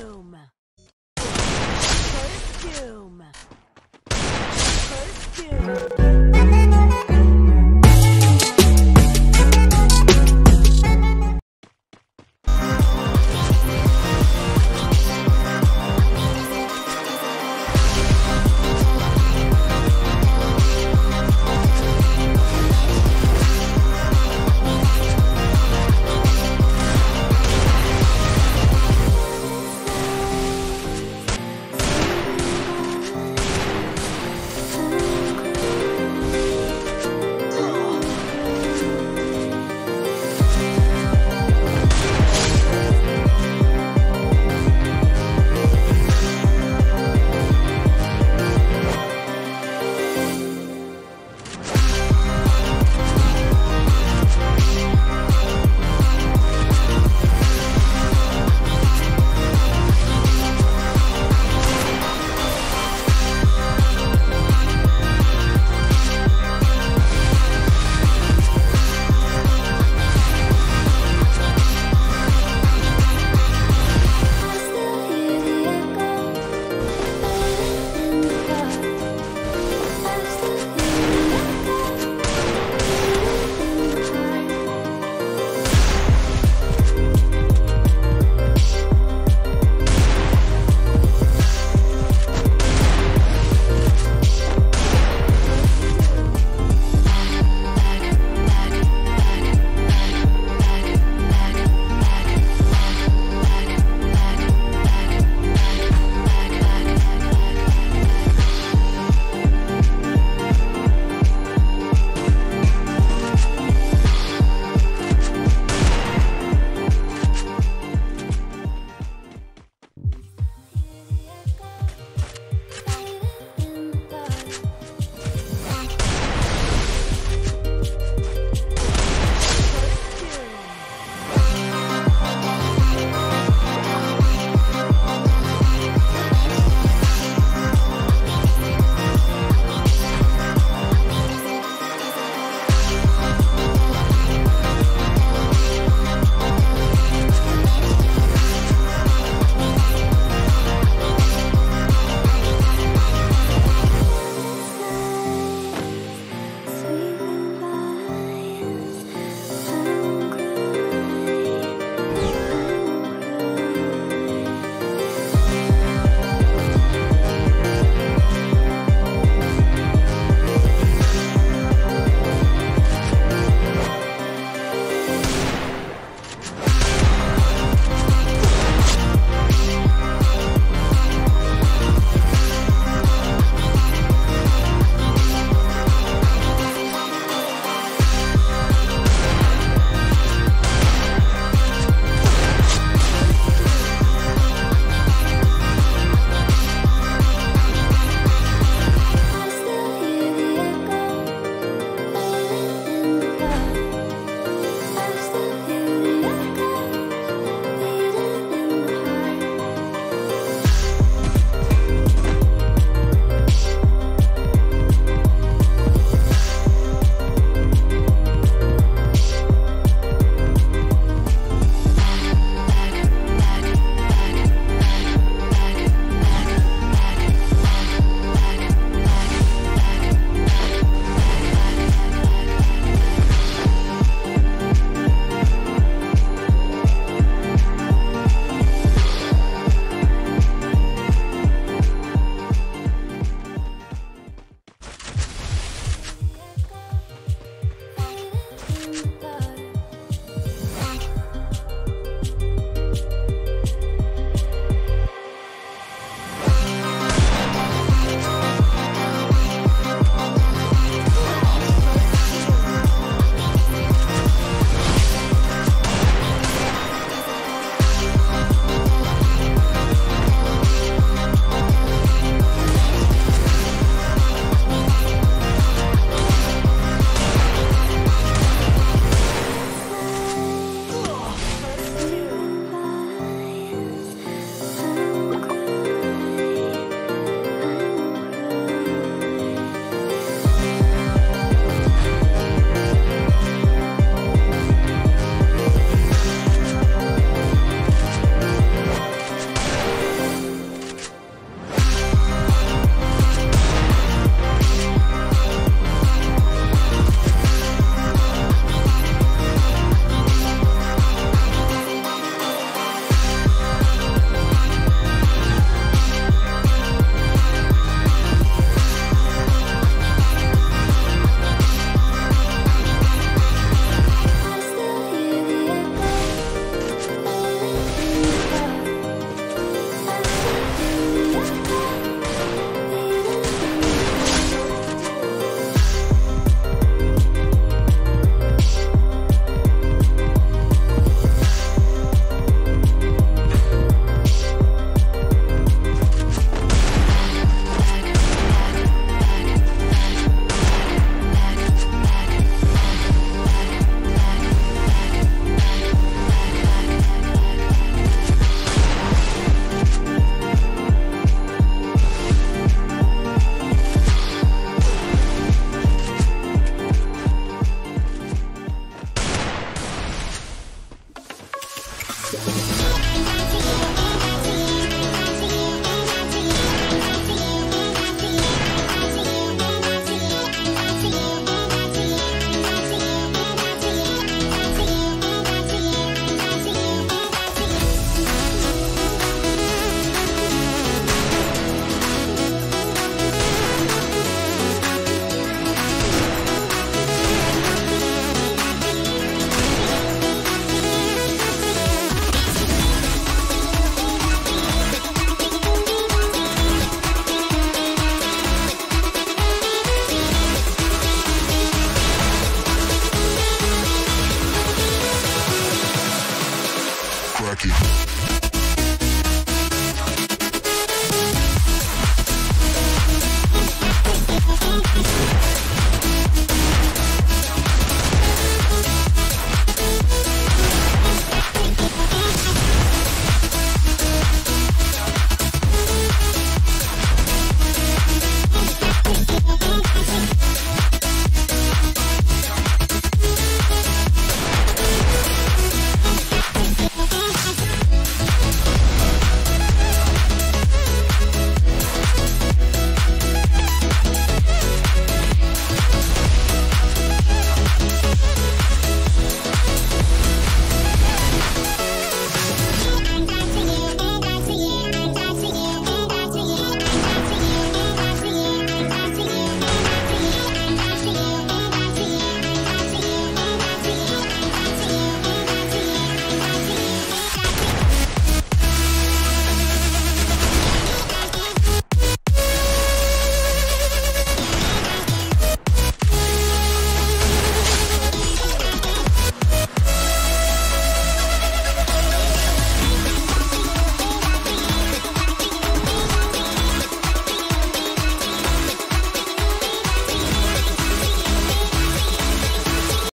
doom. First doom.